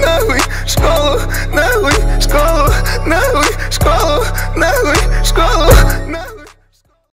нахуй школу, нахуй школу, нахуй